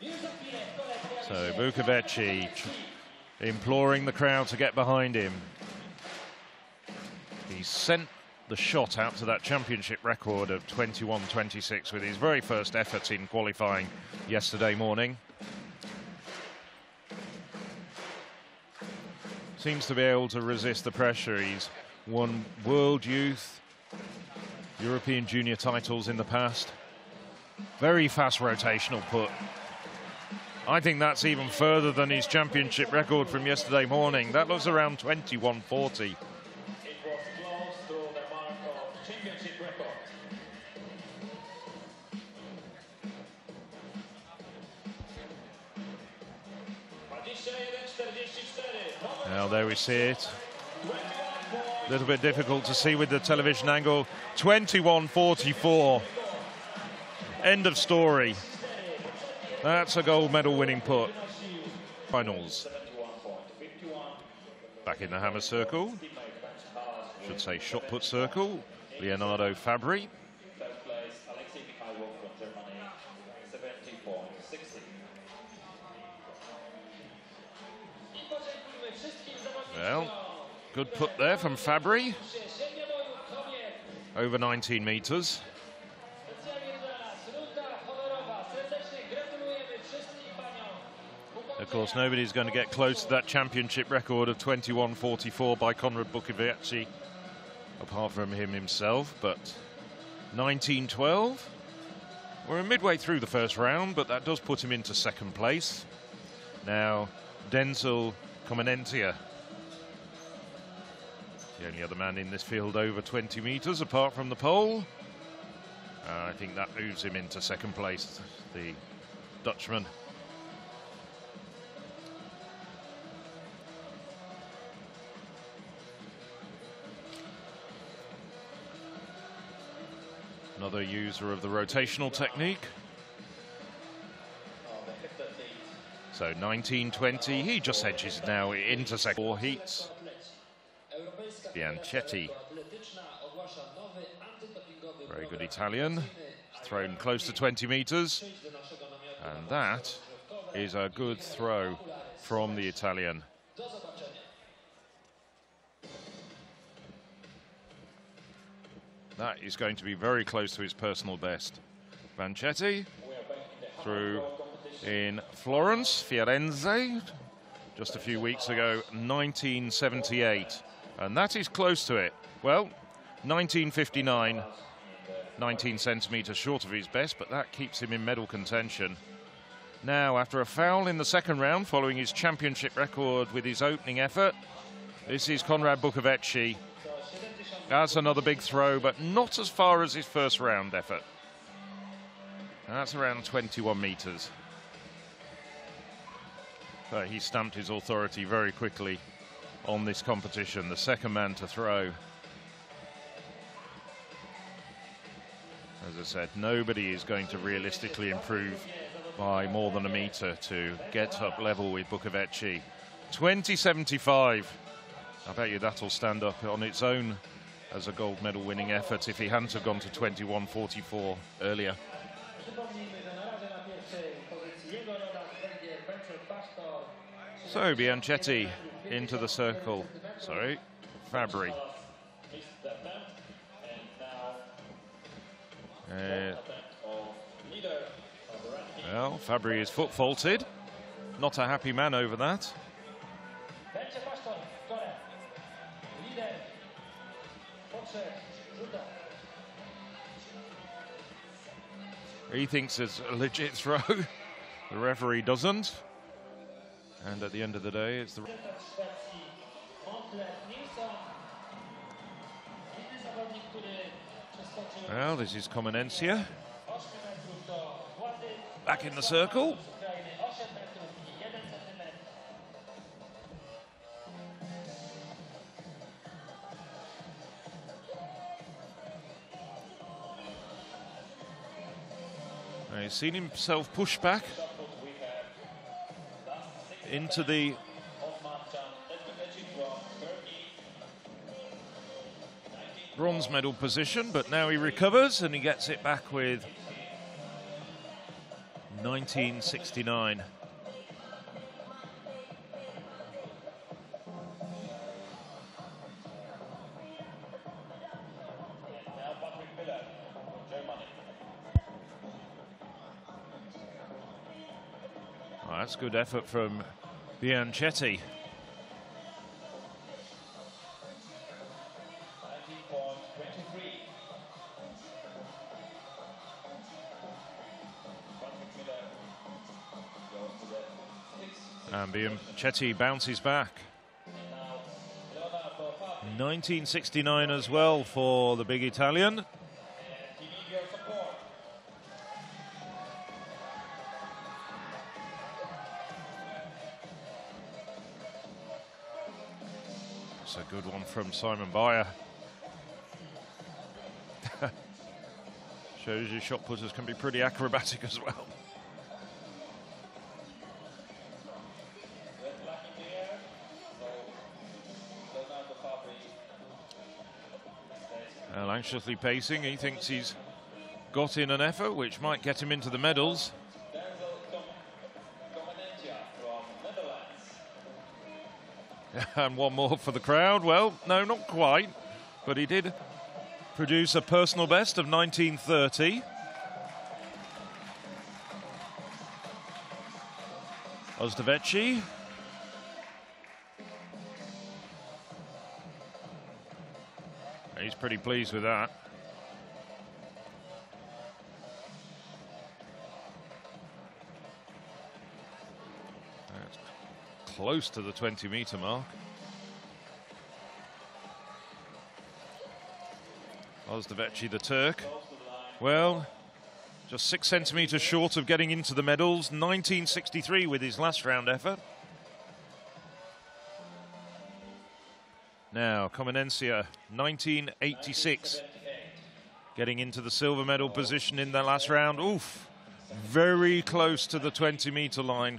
So Bukowiecki imploring the crowd to get behind him. He sent the shot out to that championship record of 21-26 with his very first effort in qualifying yesterday morning. Seems to be able to resist the pressure. He's won World Youth, European Junior titles in the past. Very fast rotational put. I think that's even further than his championship record from yesterday morning. That was around 21.40. Now there we see it. A little bit difficult to see with the television angle. 21.44. End of story. That's a gold medal winning put. Finals. Back in the hammer circle. Should say shot put circle. Leonardo Fabbri. Well, good put there from Fabbri. Over 19 metres. Of course, nobody's going to get close to that championship record of 21.44 by Konrad Bukowiecki, apart from him himself, but 19.12. We're midway through the first round, but that does put him into second place. Now, Denzel Comenentia, the only other man in this field over 20 metres, apart from the pole. Uh, I think that moves him into second place, the Dutchman. Another user of the rotational technique. So 1920, he just edges now into second four heats. Bianchetti. Very good Italian. Thrown close to 20 metres. And that is a good throw from the Italian. That is going to be very close to his personal best. Bianchetti through in Florence, Firenze, just a few weeks ago, 1978. And that is close to it. Well, 1959, 19 centimetres short of his best, but that keeps him in medal contention. Now, after a foul in the second round, following his championship record with his opening effort, this is Konrad Bukowiecki that's another big throw, but not as far as his first round effort. That's around 21 metres. But he stamped his authority very quickly on this competition, the second man to throw. As I said, nobody is going to realistically improve by more than a metre to get up level with Bukowiecki. 2075. I bet you that'll stand up on its own as a gold medal winning effort if he hadn't have gone to 21.44 earlier. So Bianchetti into the circle. Sorry, Fabbri. Uh, well, Fabbri is foot faulted. Not a happy man over that. He thinks it's a legit throw. the referee doesn't. And at the end of the day, it's the... Well, this is Comenentia. Back in the circle. He's seen himself push back into the bronze medal position, but now he recovers and he gets it back with 1969. That's good effort from Bianchetti. And Bianchetti bounces back. 1969 as well for the big Italian. It's a good one from Simon Bayer. Shows you shot putters can be pretty acrobatic as well. Well, anxiously pacing, he thinks he's got in an effort which might get him into the medals. and one more for the crowd. Well, no, not quite, but he did produce a personal best of 1930. Özdeveci. He's pretty pleased with that. Close to the 20 metre mark. Özdeveci, the Turk. Well, just six centimetres short of getting into the medals. 1963 with his last round effort. Now, Comenentia, 1986. Getting into the silver medal position in the last round. Oof, very close to the 20 metre line.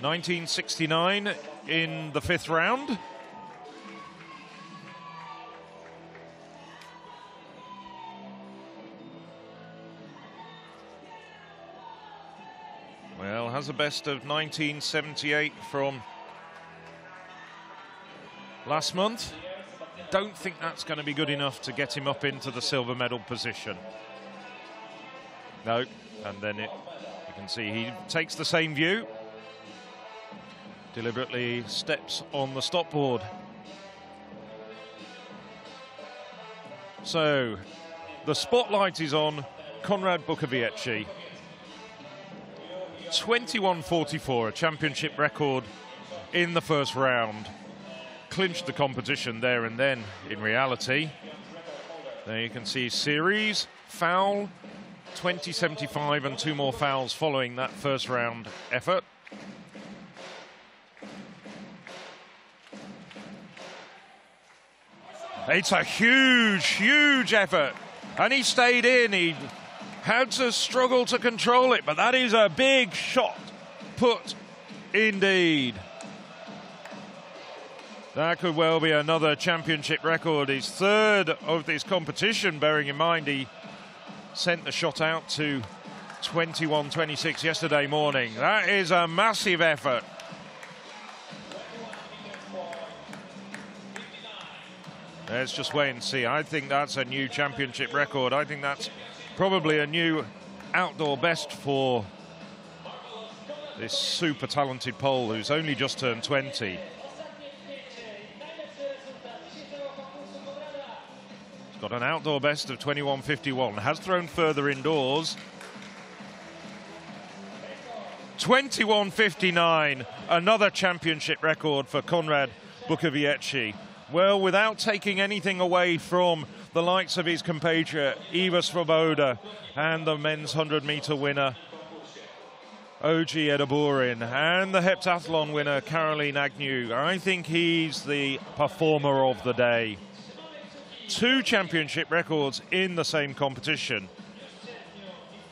1969 in the fifth round. Well, has a best of 1978 from last month. Don't think that's going to be good enough to get him up into the silver medal position. No, and then it, you can see he takes the same view. Deliberately steps on the stop board. So, the spotlight is on Konrad Bukowiecki. 21-44, a championship record in the first round. Clinched the competition there and then, in reality. There you can see series, foul, 20-75 and two more fouls following that first round effort. It's a huge, huge effort. And he stayed in. He had to struggle to control it, but that is a big shot put indeed. That could well be another championship record, his third of this competition, bearing in mind he sent the shot out to 21-26 yesterday morning. That is a massive effort. Let's just wait and see. I think that's a new championship record. I think that's probably a new outdoor best for this super talented Pole who's only just turned 20. He's got an outdoor best of 21.51, has thrown further indoors. 21.59, another championship record for Konrad Bukowiecki. Well, without taking anything away from the likes of his compatriot Ewa Swoboda and the men's 100 meter winner Ojie Edoburun and the heptathlon winner Caroline Agnou. I think he's the performer of the day. Two championship records in the same competition.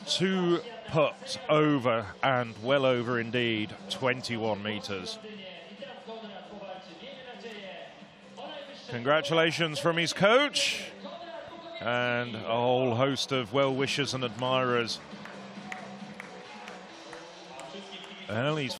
Two put over and well over indeed 21 meters. Congratulations from his coach and a whole host of well wishers and admirers. He's